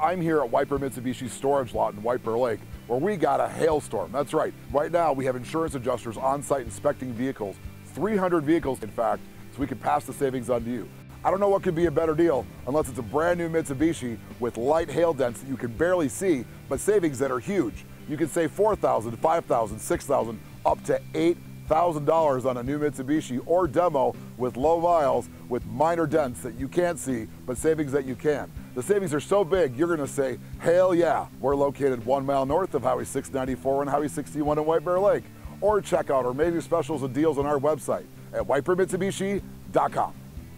I'm here at White Bear Mitsubishi storage lot in White Bear Lake where we got a hailstorm. That's right. Right now we have insurance adjusters on site inspecting vehicles, 300 vehicles in fact, so we can pass the savings on to you. I don't know what could be a better deal unless it's a brand new Mitsubishi with light hail dents that you can barely see, but savings that are huge. You can save 4,000, 5,000, 6,000, up to eight. $1,000 on a new Mitsubishi or demo with low miles with minor dents that you can't see, but savings that you can. The savings are so big, you're going to say, hell yeah, we're located one mile north of Highway 694 and Highway 61 in White Bear Lake. Or check out our major specials and deals on our website at whitebearmitsubishi.com.